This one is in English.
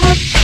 Yeah.